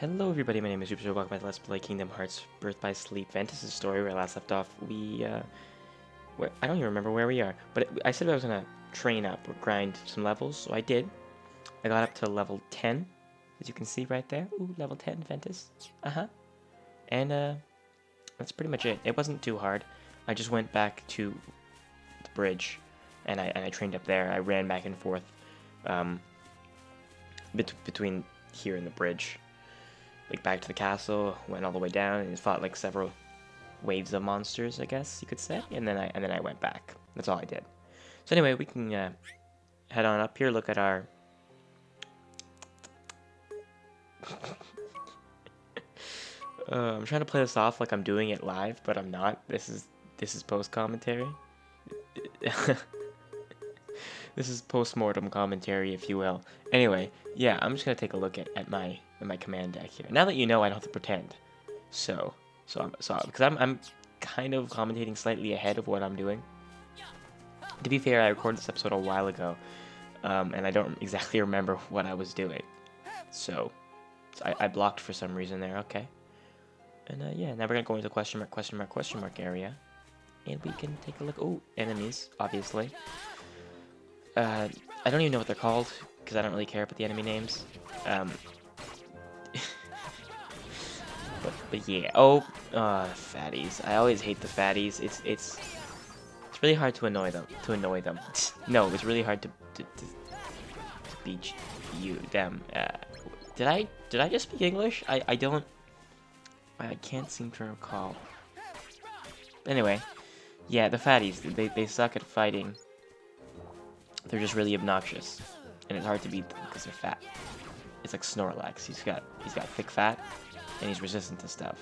Hello everybody, my name is Jupiter, welcome back to Let's Play Kingdom Hearts Birth by Sleep Fantasy Story, where I last left off, we, uh, where, I don't even remember where we are, but I said I was gonna train up or grind some levels, so I did. I got up to level 10, as you can see right there. Ooh, level 10, Ventus. Uh-huh. And, uh, that's pretty much it. It wasn't too hard. I just went back to the bridge, and I, and I trained up there. I ran back and forth, um, bet between here and the bridge like back to the castle, went all the way down, and fought like several waves of monsters, I guess you could say, and then I and then I went back. That's all I did. So anyway, we can uh, head on up here. Look at our. uh, I'm trying to play this off like I'm doing it live, but I'm not. This is this is post commentary. this is post-mortem commentary, if you will. Anyway, yeah, I'm just gonna take a look at, at my at my command deck here. Now that you know, I don't have to pretend. So, so I'm so because I'm I'm kind of commentating slightly ahead of what I'm doing. To be fair, I recorded this episode a while ago, um, and I don't exactly remember what I was doing. So, so I, I blocked for some reason there. Okay. And uh, yeah, now we're gonna go into question mark, question mark, question mark area, and we can take a look. Oh, enemies, obviously. Uh, I don't even know what they're called because I don't really care about the enemy names. Um, but, but yeah. Oh, uh, fatties. I always hate the fatties. It's it's it's really hard to annoy them. To annoy them. no, it's really hard to to, to, to you them. Uh, did I did I just speak English? I I don't. I can't seem to recall. Anyway, yeah, the fatties. They they suck at fighting. They're just really obnoxious, and it's hard to beat them because they're fat. It's like Snorlax. He's got he's got thick fat, and he's resistant to stuff.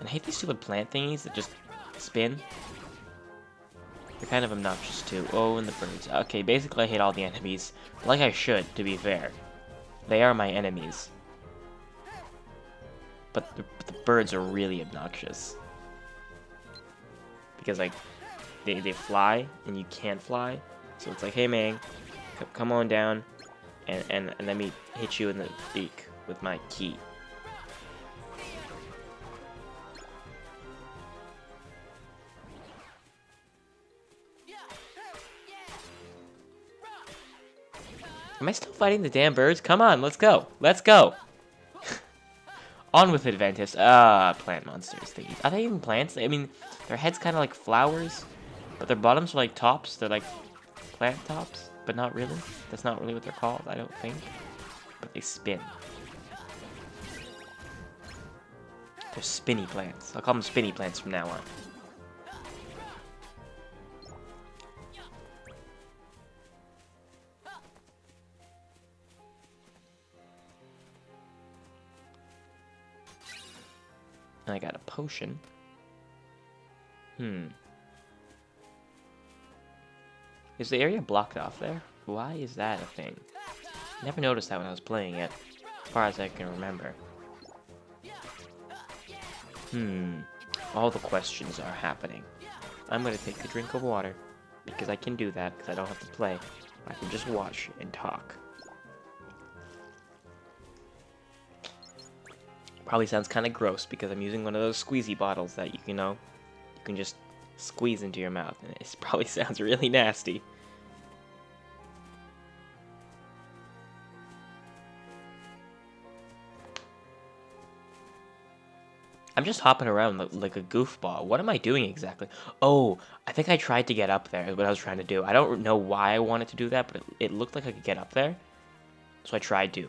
And I hate these stupid plant thingies that just spin. They're kind of obnoxious too. Oh, and the birds. Okay, basically I hate all the enemies. Like I should, to be fair. They are my enemies. But the, but the birds are really obnoxious. Because, like, they, they fly, and you can't fly. So it's like, hey man, come on down, and, and, and let me hit you in the beak with my key. Am I still fighting the damn birds? Come on, let's go. Let's go. on with it, Ventus. Ah, plant monsters. Thingies. Are they even plants? I mean, their heads kind of like flowers, but their bottoms are like tops. They're like plant tops, but not really. That's not really what they're called, I don't think. But they spin. They're spinny plants. I'll call them spinny plants from now on. I got a potion. Hmm. Is the area blocked off there? Why is that a thing? Never noticed that when I was playing it, as far as I can remember. Hmm. All the questions are happening. I'm gonna take a drink of water, because I can do that, because I don't have to play. I can just watch and talk. Probably sounds kind of gross, because I'm using one of those squeezy bottles that you, you know, you can just squeeze into your mouth, and it probably sounds really nasty. I'm just hopping around like a goofball. What am I doing exactly? Oh, I think I tried to get up there is what I was trying to do. I don't know why I wanted to do that, but it, it looked like I could get up there. So I tried to.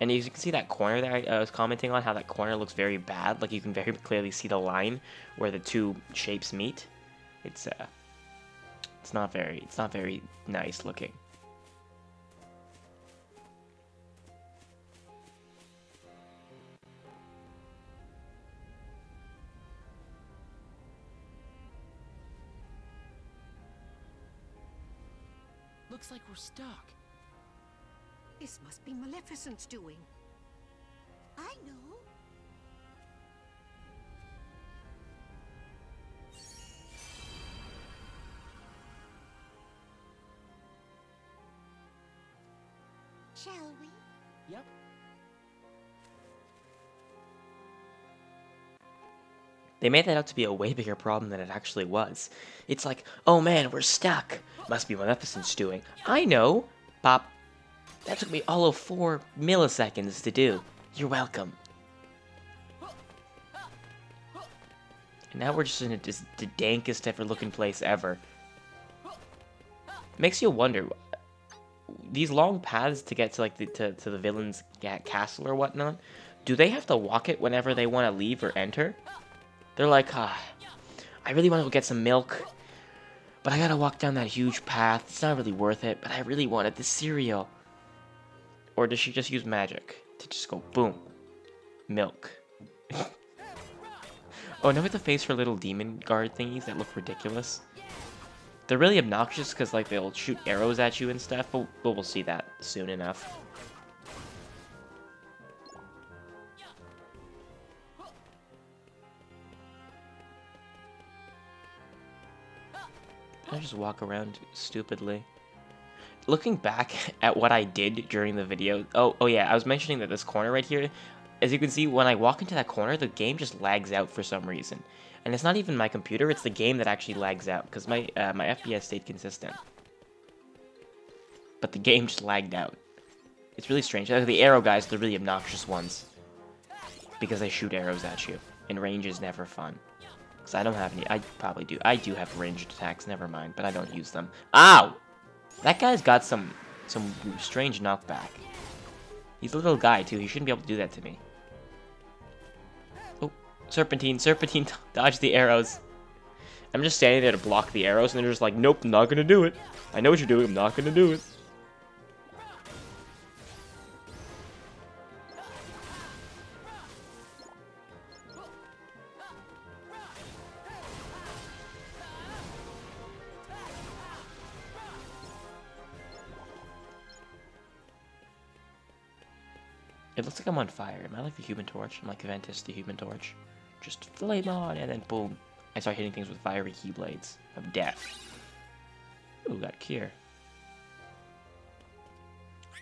And as you can see that corner I, I was commenting on, how that corner looks very bad. Like you can very clearly see the line where the two shapes meet. It's uh, it's not very, it's not very nice looking. Looks like we're stuck. This must be Maleficent's doing. I know. Shall we? Yep. They made that out to be a way bigger problem than it actually was. It's like, oh man, we're stuck. Must be Maleficent's doing. I know. Pop. That took me all of four milliseconds to do. You're welcome. And now we're just in a, just the dankest ever looking place ever. Makes you wonder, these long paths to get to like the, to, to the villain's castle or whatnot, do they have to walk it whenever they want to leave or enter? They're like, ah, I really want to go get some milk, but I gotta walk down that huge path. It's not really worth it, but I really wanted the cereal. Or does she just use magic to just go boom, milk? oh, now we have to face her little demon guard thingies that look ridiculous. They're really obnoxious because like they'll shoot arrows at you and stuff, but, but we'll see that soon enough. I just walk around stupidly. Looking back at what I did during the video, oh, oh yeah, I was mentioning that this corner right here, as you can see, when I walk into that corner, the game just lags out for some reason. And it's not even my computer, it's the game that actually lags out, because my, uh, my FPS stayed consistent. But the game just lagged out. It's really strange. The arrow guys, the really obnoxious ones. Because they shoot arrows at you. And range is never fun. Because I don't have any. I probably do. I do have ranged attacks, never mind. But I don't use them. Ow! That guy's got some, some strange knockback. He's a little guy, too. He shouldn't be able to do that to me. Serpentine, Serpentine, dodge the arrows. I'm just standing there to block the arrows, and they're just like, nope, not gonna do it. I know what you're doing, I'm not gonna do it. It looks like I'm on fire. Am I like the Human Torch? I'm like Ventus the Human Torch. Just flame on, and then boom. I start hitting things with fiery keyblades of death. Ooh, got Cure.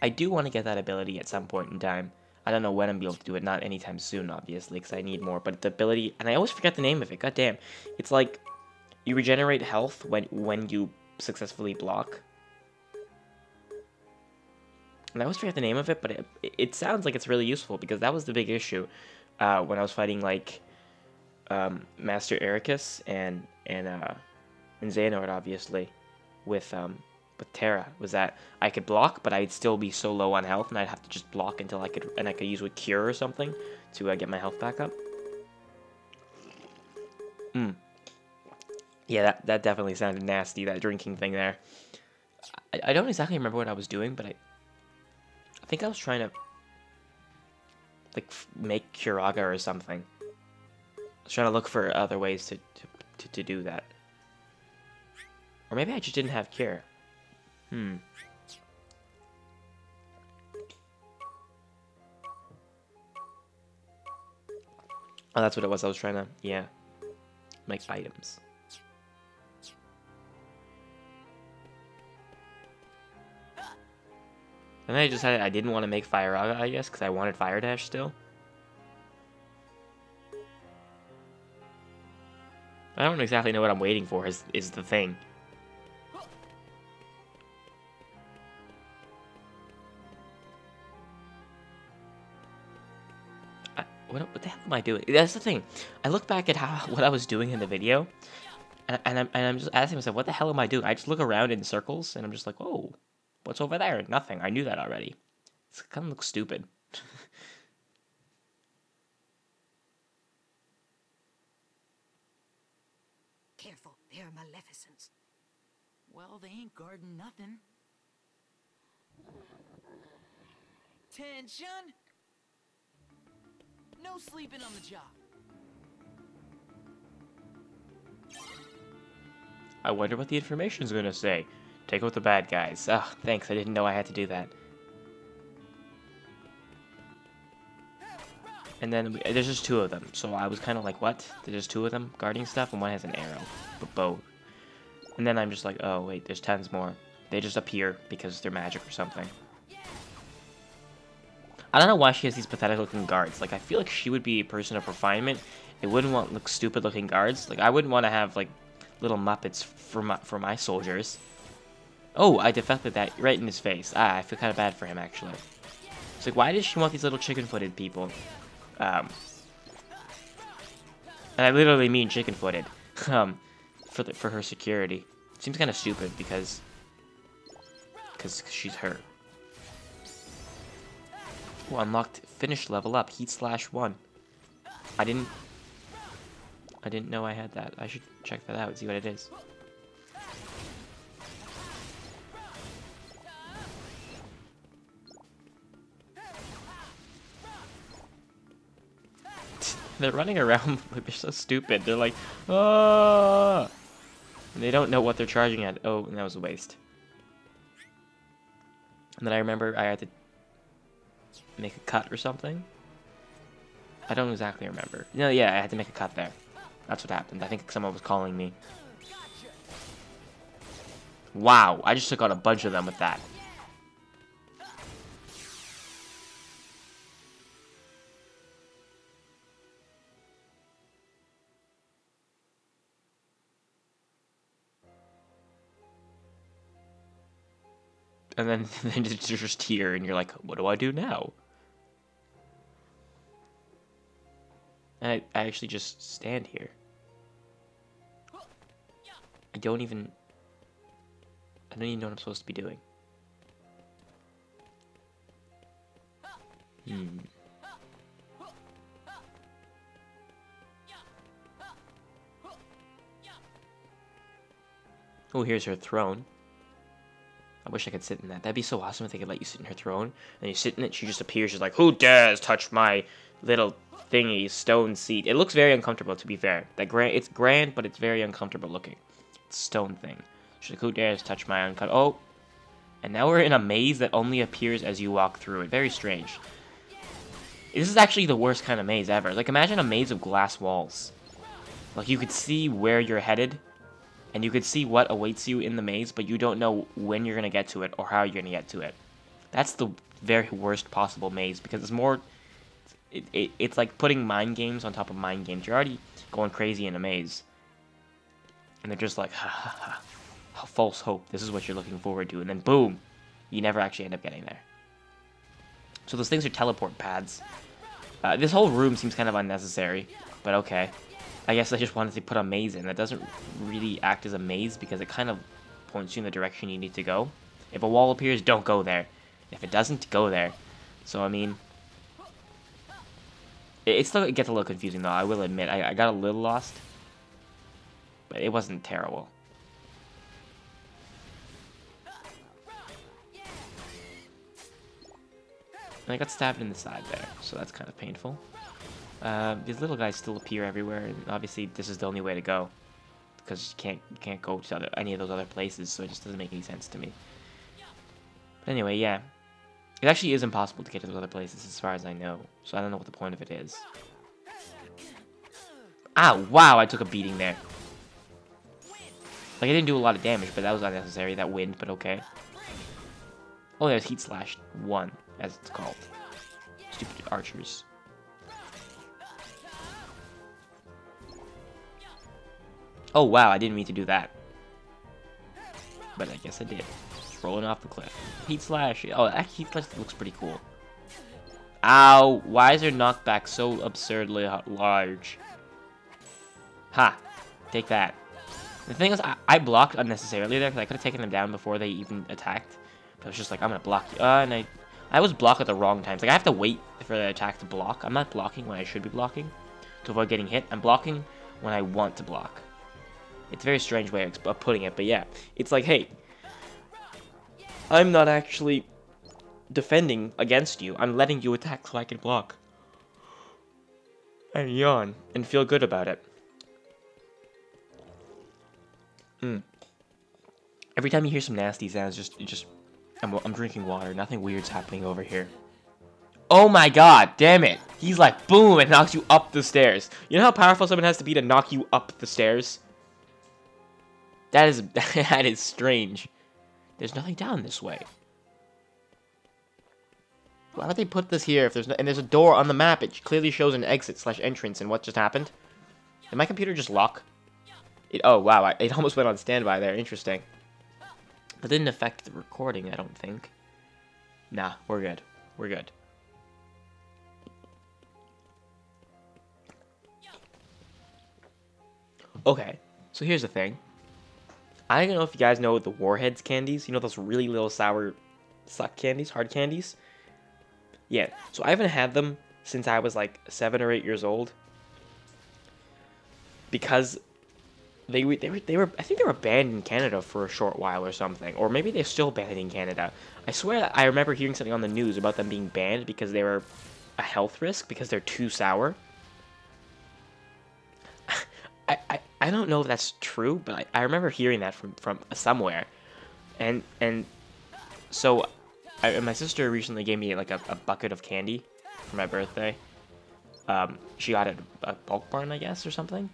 I do want to get that ability at some point in time. I don't know when I'm be able to do it, not anytime soon, obviously, because I need more, but the ability, and I always forget the name of it, God damn. It's like, you regenerate health when, when you successfully block. And I always forget the name of it, but it, it sounds like it's really useful, because that was the big issue uh, when I was fighting, like, um, Master Eraqus and and uh, and Xehanort obviously with um, with Terra was that I could block, but I'd still be so low on health, and I'd have to just block until I could and I could use a Cure or something to uh, get my health back up. Hmm. Yeah, that that definitely sounded nasty. That drinking thing there. I, I don't exactly remember what I was doing, but I I think I was trying to like make Curaga or something trying to look for other ways to, to, to, to do that. Or maybe I just didn't have care. Hmm. Oh, that's what it was. I was trying to, yeah, make items. And then I decided I didn't want to make Firaga, I guess, because I wanted Fire Dash still. I don't exactly know what I'm waiting for is, is the thing. What, what the hell am I doing? That's the thing. I look back at how what I was doing in the video, and, and, I'm, and I'm just asking myself, what the hell am I doing? I just look around in circles, and I'm just like, oh, what's over there? Nothing. I knew that already. It kind of looks stupid. Well, they ain't guarding nothing. Tension! No sleeping on the job. I wonder what the information's gonna say. Take out the bad guys. Ah, oh, thanks. I didn't know I had to do that. And then we, there's just two of them. So I was kind of like, what? There's just two of them guarding stuff, and one has an arrow. But bow. And then I'm just like, oh, wait, there's tons more. They just appear because they're magic or something. I don't know why she has these pathetic looking guards. Like, I feel like she would be a person of refinement, They wouldn't want look stupid looking guards. Like I wouldn't want to have like little muppets for my for my soldiers. Oh, I deflected that right in his face. Ah, I feel kind of bad for him actually. It's like why does she want these little chicken-footed people? Um, and I literally mean chicken-footed. um, for for her security. Seems kind of stupid because because she's her. Oh, unlocked finish level up heat slash one. I didn't I didn't know I had that. I should check that out see what it is. They're running around they're so stupid. They're like, ah! And they don't know what they're charging at. Oh, and that was a waste. And then I remember I had to make a cut or something. I don't exactly remember. No, yeah, I had to make a cut there. That's what happened. I think someone was calling me. Wow, I just took out a bunch of them with that. And then, it's just here, and you're like, what do I do now? And I, I actually just stand here. I don't even... I don't even know what I'm supposed to be doing. Hmm. Oh, here's her throne. I wish I could sit in that. That'd be so awesome if they could let you sit in her throne. And you sit in it, she just appears. She's like, who dares touch my little thingy stone seat? It looks very uncomfortable, to be fair. That grand, It's grand, but it's very uncomfortable looking. Stone thing. She's like, who dares touch my uncut? Oh. And now we're in a maze that only appears as you walk through it. Very strange. This is actually the worst kind of maze ever. Like, imagine a maze of glass walls. Like, you could see where you're headed, and you could see what awaits you in the maze, but you don't know when you're going to get to it or how you're going to get to it. That's the very worst possible maze, because it's more... It, it, it's like putting mind games on top of mind games. You're already going crazy in a maze. And they're just like, ha ha ha, false hope. This is what you're looking forward to. And then boom, you never actually end up getting there. So those things are teleport pads. Uh, this whole room seems kind of unnecessary, but okay. I guess I just wanted to put a maze in. That doesn't really act as a maze because it kind of points you in the direction you need to go. If a wall appears, don't go there. If it doesn't, go there. So, I mean... It, it still gets a little confusing, though, I will admit. I, I got a little lost. But it wasn't terrible. And I got stabbed in the side there, so that's kind of painful. Uh, these little guys still appear everywhere, and obviously this is the only way to go. Because you can't, you can't go to other, any of those other places, so it just doesn't make any sense to me. But anyway, yeah. It actually is impossible to get to those other places as far as I know, so I don't know what the point of it is. Ah, wow, I took a beating there. Like, I didn't do a lot of damage, but that was unnecessary, that wind, but okay. Oh, there's Heat Slash 1, as it's called. Stupid archers. Oh, wow, I didn't mean to do that. But I guess I did. Just rolling off the cliff. Heat Slash. Oh, that Heat Slash looks pretty cool. Ow! Why is their knockback so absurdly large? Ha! Take that. The thing is, I, I blocked unnecessarily there because I could have taken them down before they even attacked. But I was just like, I'm gonna block you. Uh, and I, I was blocked at the wrong times. Like, I have to wait for the attack to block. I'm not blocking when I should be blocking to avoid getting hit. I'm blocking when I want to block. It's a very strange way of putting it, but yeah. It's like, hey, I'm not actually defending against you. I'm letting you attack so I can block. And yawn and feel good about it. Hmm. Every time you hear some nasty sounds, just, just, I'm, I'm drinking water. Nothing weird's happening over here. Oh my god, damn it. He's like, boom, and knocks you up the stairs. You know how powerful someone has to be to knock you up the stairs? That is, that is strange. There's nothing down this way. Why would they put this here if there's no, and there's a door on the map. It clearly shows an exit slash entrance, and what just happened? Did my computer just lock? It, oh, wow. I, it almost went on standby there. Interesting. It didn't affect the recording, I don't think. Nah, we're good. We're good. Okay, so here's the thing. I don't know if you guys know the Warheads candies. You know those really little sour suck candies, hard candies? Yeah, so I haven't had them since I was like seven or eight years old. Because they were, they were, they were, I think they were banned in Canada for a short while or something. Or maybe they're still banned in Canada. I swear I remember hearing something on the news about them being banned because they were a health risk because they're too sour. I, don't know if that's true, but I, I remember hearing that from, from somewhere. And, and so I, my sister recently gave me like a, a bucket of candy for my birthday. Um, she got it a bulk barn, I guess, or something.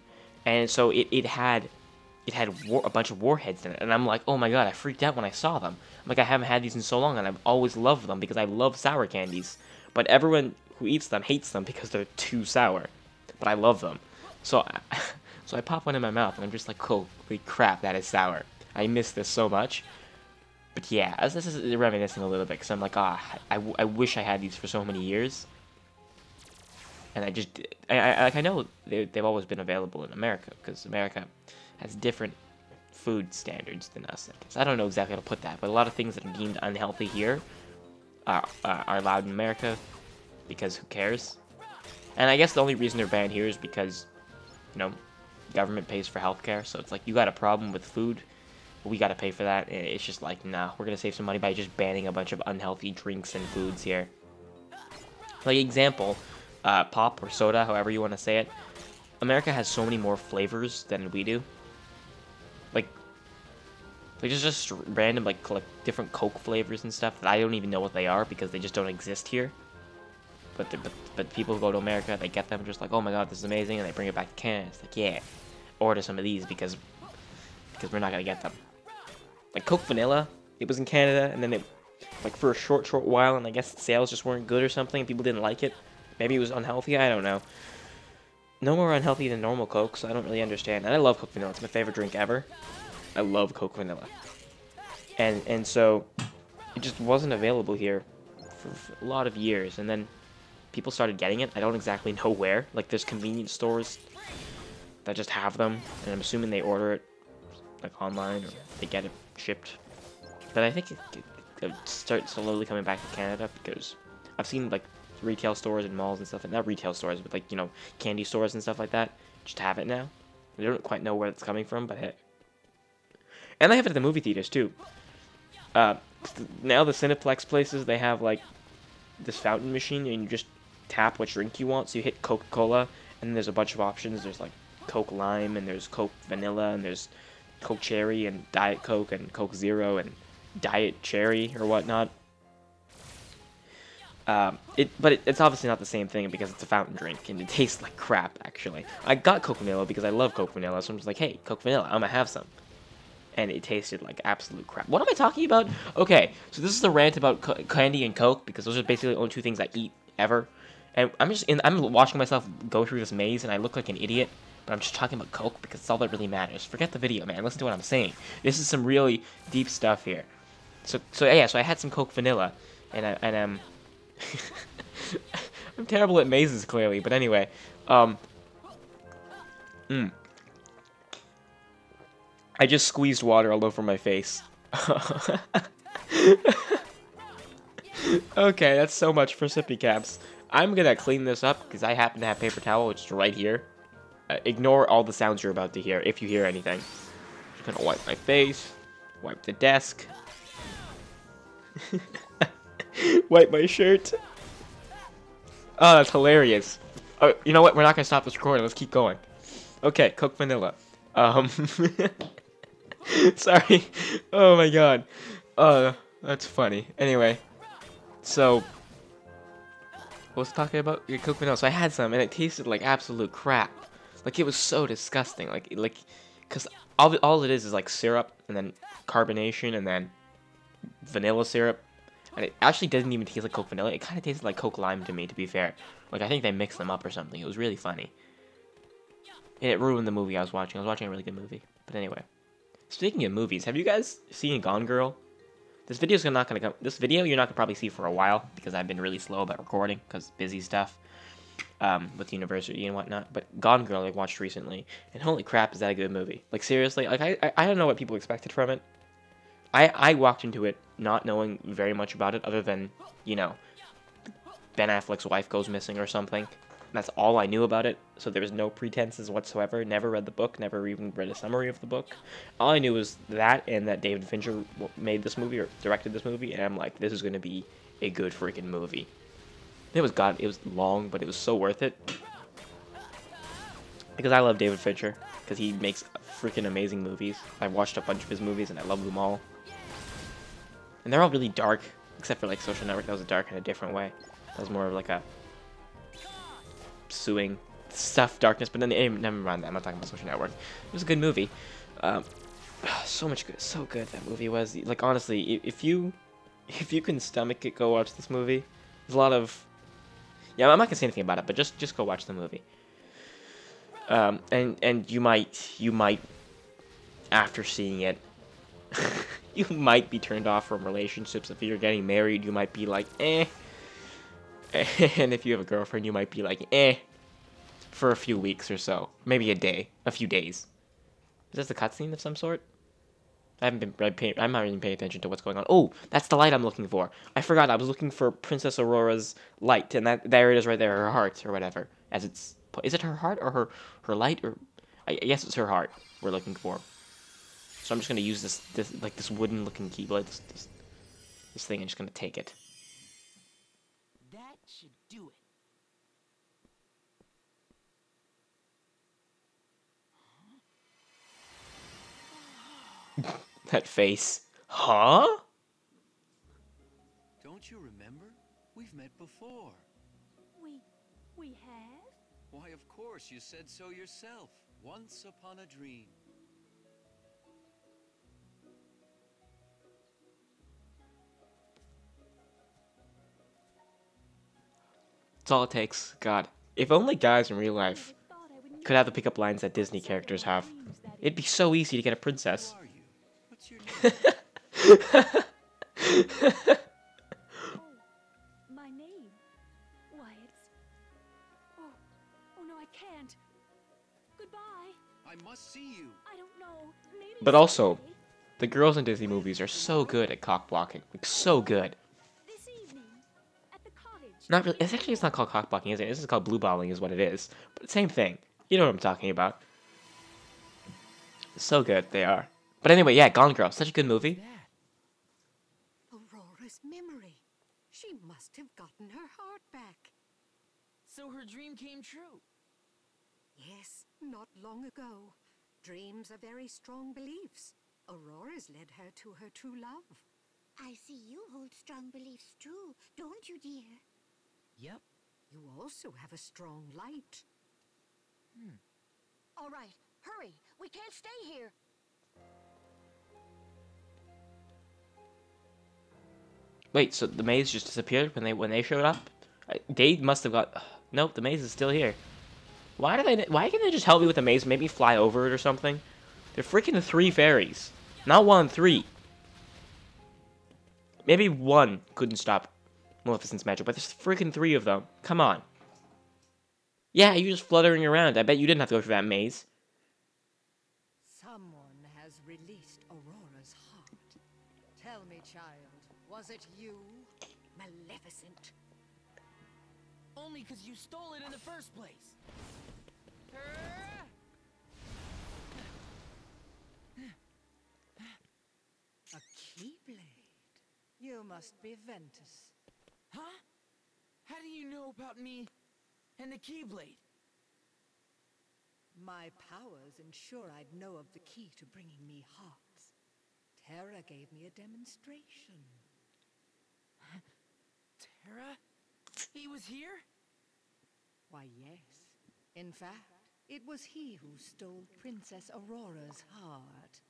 And so it, it had it had war, a bunch of warheads in it, and I'm like, oh my god, I freaked out when I saw them. I'm like, I haven't had these in so long, and I've always loved them because I love sour candies. But everyone who eats them hates them because they're too sour. But I love them. So I, so I pop one in my mouth, and I'm just like, holy crap, that is sour. I miss this so much. But yeah, this is reminiscing a little bit because I'm like, ah, I, I wish I had these for so many years. And I just, I, I like I know they, they've always been available in America because America has different food standards than us. I, don't know exactly how to put that, but a lot of things that are deemed unhealthy here are, uh, are allowed in America because who cares? And I guess the only reason they're banned here is because, you know, government pays for healthcare. So it's like you got a problem with food, we got to pay for that. And It's just like, nah, we're going to save some money by just banning a bunch of unhealthy drinks and foods here. Like, example, uh, pop or soda, however you want to say it. America has so many more flavors than we do. Like, like just just random like like different Coke flavors and stuff that I don't even know what they are because they just don't exist here. But but but people who go to America, they get them just like, oh my god, this is amazing, and they bring it back to Canada. It's like, yeah, order some of these because because we're not gonna get them like Coke Vanilla. It was in Canada, and then it, like for a short, short while, and I guess sales just weren't good or something. People didn't like it. Maybe it was unhealthy. I don't know. No more unhealthy than normal Coke, so I don't really understand. And I love Coke Vanilla. It's my favorite drink ever. I love Coke Vanilla. And and so it just wasn't available here for, for a lot of years, and then people started getting it. I don't exactly know where. Like there's convenience stores that just have them, and I'm assuming they order it like online or they get it shipped. But I think it, it, it starts slowly coming back to Canada because I've seen like retail stores and malls and stuff, and not retail stores, but like you know candy stores and stuff like that, just have it now. I don't quite know where it's coming from, but hey. And they have it at the movie theaters too. Uh, now the Cineplex places they have like this fountain machine, and you just tap what drink you want. So you hit Coca Cola, and there's a bunch of options. There's like Coke Lime, and there's Coke Vanilla, and there's Coke Cherry and Diet Coke and Coke Zero and Diet Cherry or whatnot. Um, it, but it, it's obviously not the same thing because it's a fountain drink and it tastes like crap. Actually, I got Coke Vanilla because I love Coke Vanilla, so I'm just like, hey, Coke Vanilla, I'm gonna have some. And it tasted like absolute crap. What am I talking about? Okay, so this is the rant about co- candy and Coke because those are basically the only two things I eat ever. And I'm just in, I'm watching myself go through this maze and I look like an idiot but I'm just talking about Coke because it's all that really matters. Forget the video, man. Listen to what I'm saying. This is some really deep stuff here. So, so yeah, so I had some Coke Vanilla, and I, and um, I'm terrible at mazes clearly, but anyway, um, mm. I just squeezed water all over my face. okay, that's so much for sippy caps. I'm gonna clean this up because I happen to have paper towel, which is right here. Uh, ignore all the sounds you're about to hear, if you hear anything. Just gonna wipe my face, wipe the desk, wipe my shirt. Oh, that's hilarious. Oh, you know what? We're not gonna stop this recording. Let's keep going. Okay, Coke Vanilla. Um, sorry. Oh my god. Uh, that's funny. Anyway, so was talking about your Coke Vanilla. So I had some, and it tasted like absolute crap. Like it was so disgusting. Like like, cause all all it is is like syrup and then carbonation and then vanilla syrup, and it actually doesn't even taste like Coke vanilla. It kind of tasted like Coke lime to me. To be fair, like I think they mixed them up or something. It was really funny. and it ruined the movie I was watching. I was watching a really good movie. But anyway, speaking of movies, have you guys seen Gone Girl? This video's not gonna come. This video you're not gonna probably see for a while because I've been really slow about recording because busy stuff um, with university and whatnot. But Gone Girl I watched recently, and holy crap, is that a good movie? Like seriously, like I I, I don't know what people expected from it. I I walked into it not knowing very much about it other than you know Ben Affleck's wife goes missing or something. That's all I knew about it, so there was no pretenses whatsoever. Never read the book, never even read a summary of the book. All I knew was that and that David Fincher made this movie or directed this movie, and I'm like, this is gonna be a good freaking movie. It was God, it was long, but it was so worth it because I love David Fincher because he makes freaking amazing movies. I watched a bunch of his movies and I love them all, and they're all really dark, except for like Social Network. That was dark in a different way. That was more of like a suing stuff, darkness. But then, eh, never mind that. I'm not talking about Social Network. It was a good movie. Um, so much good, so good that movie was. Like honestly, if you if you can stomach it, go watch this movie. There's a lot of yeah. I'm not gonna say anything about it, but just just go watch the movie. Um, and and you might you might after seeing it. you might be turned off from relationships if you're getting married. You might be like, eh, and if you have a girlfriend, you might be like, eh, for a few weeks or so, maybe a day, a few days. Is this a cutscene of some sort? I haven't been really paying. I'm not even paying attention to what's going on. Oh, that's the light I'm looking for. I forgot. I was looking for Princess Aurora's light, and that there it is, right there, her heart or whatever. As it's, is it her heart or her her light or? I guess it's her heart we're looking for. So I'm just gonna use this this like this wooden looking keyblade, this, this this thing. I'm just gonna take it. That should do it. That face. Huh? Don't you remember? We've met before. We. we have? Why, of course, you said so yourself. Once upon a dream. That's all it takes. God. If only guys in real life Thought I would could have the pickup lines that Disney characters have. It'd be so easy to get a princess. Oh, my name. Why, it's. Oh, oh no, I can't. Goodbye. I must see you. I don't know. Maybe. But also- The girls in Disney movies are so good at cock blocking. Like, so good. This evening. At the cottage. Not really. It's actually it's not called cock blocking, is it? This is called blue balling, is what it is. But same thing. You know what I'm talking about. So good they are. But anyway, yeah, Gone Girl, such a good movie. Aurora's memory. She must have gotten her heart back. So her dream came true. Yes, not long ago. Dreams are very strong beliefs. Aurora's led her to her true love. I see you hold strong beliefs too, don't you, dear? Yep. You also have a strong light. Hmm. All right, hurry. We can't stay here. Wait, so the maze just disappeared when they when they showed up? They must have got. Nope, the maze is still here. Why do they? Why can't they just help me with the maze? Maybe fly over it or something. They're freaking three fairies, not one, three. Maybe one couldn't stop Maleficent's magic, but there's freaking three of them. Come on. Yeah, you're just fluttering around. I bet you didn't have to go through that maze. Was it you? Maleficent. Only because you stole it in the first place. A keyblade. You must be Ventus. Huh? How do you know about me and the Keyblade? My powers ensure I'd know of the key to bringing me hearts. Terra gave me a demonstration. Terra? He was here? Why, yes. In fact, it was he who stole Princess Aurora's heart.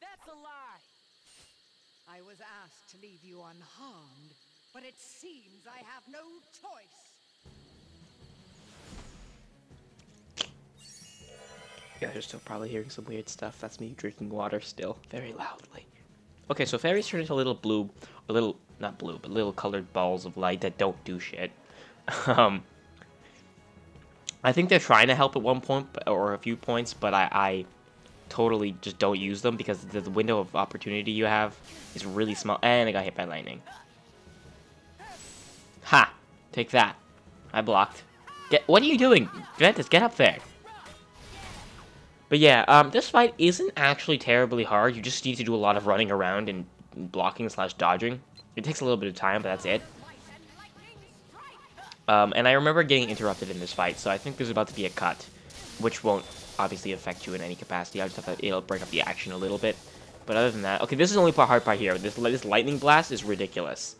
That's a lie! I was asked to leave you unharmed, but it seems I have no choice. Yeah, You guys are still probably hearing some weird stuff. That's me drinking water still, very loudly. Okay, so fairies turn into little blue, a little, not blue, but little colored balls of light that don't do shit. um, I think they're trying to help at one point, or a few points, but I, I totally just don't use them because the, window of opportunity you have is really small. And I got hit by lightning. Ha! Take that. I blocked. Get. What are you doing? Ventus, get up there. But yeah, um, this fight isn't actually terribly hard. You just need to do a lot of running around and blocking slash dodging. It takes a little bit of time, but that's it. Um, and I remember getting interrupted in this fight, so I think there's about to be a cut, which won't obviously affect you in any capacity. I just have to, it'll break up the action a little bit. But other than that, okay, this is the only part hard part here. This this lightning blast is ridiculous.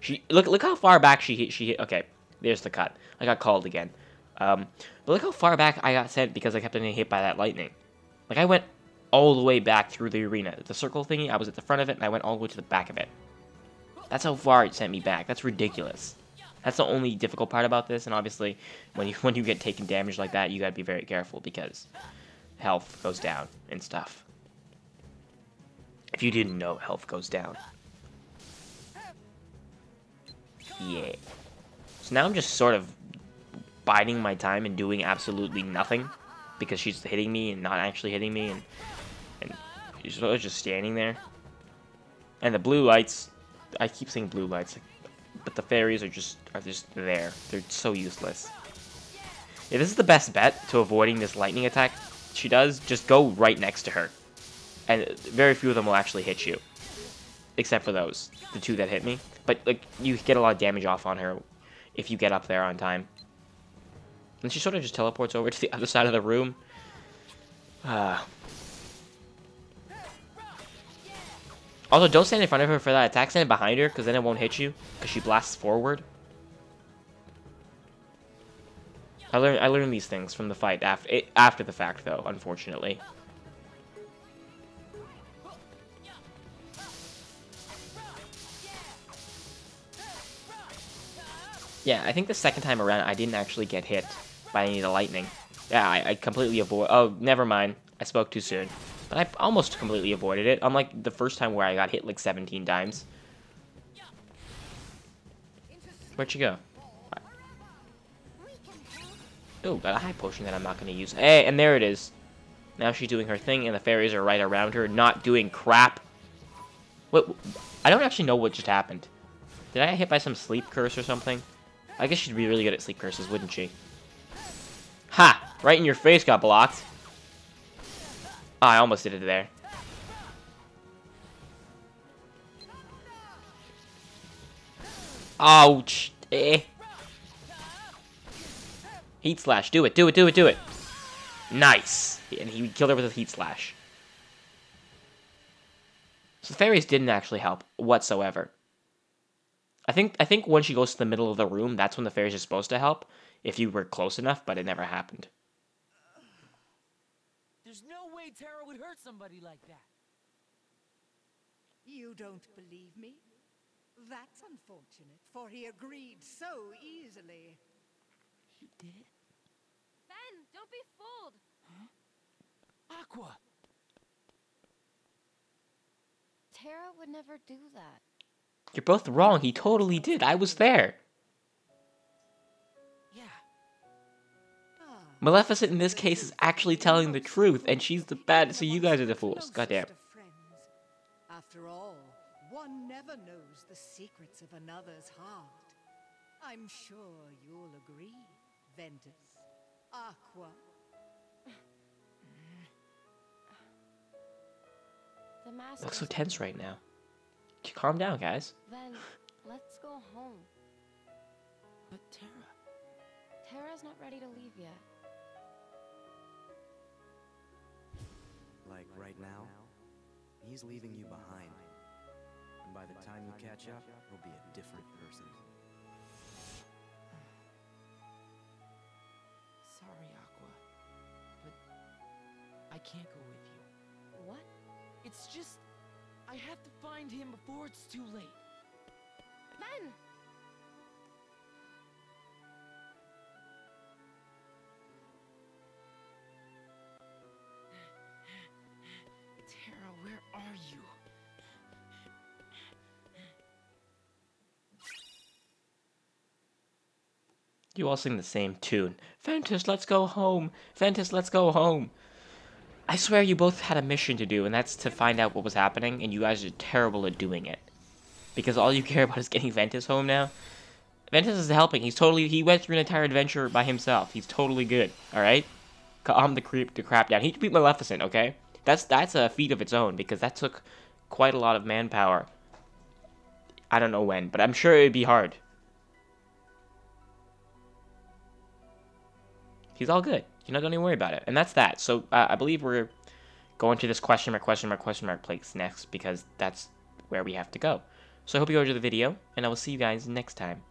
She look look how far back she hit. She hit. Okay, there's the cut. I got called again. Um, but look how far back I got sent because I kept getting hit by that lightning. Like I went all the way back through the arena. The circle thingy, I was at the front of it, and I went all the way to the back of it. That's how far it sent me back. That's ridiculous. That's the only difficult part about this, and obviously, when you when you get taken damage like that, you gotta be very careful because health goes down and stuff. If you didn't know, health goes down. Yeah. So now I'm just sort of biding my time and doing absolutely nothing because she's hitting me and not actually hitting me, and and she's just standing there. And the blue lights, I keep saying blue lights, but the fairies are just are just there. They're so useless. Yeah, this is the best bet to avoiding this lightning attack. She does just go right next to her, and very few of them will actually hit you, except for those, the two that hit me. But like you get a lot of damage off on her if you get up there on time. And she sort of just teleports over to the other side of the room. Uh. Also, don't stand in front of her for that attack. Stand behind her, because then it won't hit you. Because she blasts forward. I learned I learned these things from the fight after it, after the fact, though. Unfortunately. Yeah, I think the second time around, I didn't actually get hit by any of the lightning. Yeah, I, I completely avoid. Oh, never mind. I spoke too soon. But I almost completely avoided it. Unlike the first time where I got hit like 17 times. Where'd you go? Oh, got a high potion that I'm not going to use. Hey, and there it is. Now she's doing her thing, and the fairies are right around her, not doing crap. What? I don't actually know what just happened. Did I get hit by some sleep curse or something? I guess she'd be really good at sleep curses, wouldn't she? Ha! Right in your face got blocked. Oh, I almost did it there. Ouch! Eh. Heat slash. Do it, do it, do it, do it. Nice. And he killed her with a heat slash. So the fairies didn't actually help whatsoever. I think I think when she goes to the middle of the room, that's when the fairies are supposed to help, if you were close enough, but it never happened. There's no way Terra would hurt somebody like that. You don't believe me? That's unfortunate, for he agreed so easily. He did? Ven, don't be fooled. Aqua! Terra would never do that. You're both wrong. He totally did. I was there. Maleficent in this case is actually telling the truth, and she's the bad. So you guys are the fools. Goddamn. closest of. After all, one never knows the secrets of another's heart. I'm sure you'll agree, Ventus. Aqua. The. Looks so tense right now. Calm down, guys. Then let's go home. But Terra. Terra's not ready to leave yet. Like right now, he's leaving you behind. And by the time you catch up, he'll be a different person. Sorry, Aqua. But I can't go with you. What? It's just. I have to find him before it's too late. Ven! You all sing the same tune. Ventus, let's go home. Ventus, let's go home. I swear you both had a mission to do, and that's to find out what was happening, and you guys are terrible at doing it. Because all you care about is getting Ventus home now. Ventus is helping. He's totally. He went through an entire adventure by himself. He's totally good. All right. Calm the creep, the crap down. He beat Maleficent. Okay. That's that's a feat of its own because that took quite a lot of manpower. I don't know when, but I'm sure it'd be hard. He's all good. You know, don't even worry about it. And that's that. So uh, I believe we're going to this question mark, question mark, question mark place next because that's where we have to go. So I hope you enjoyed the video, and I will see you guys next time.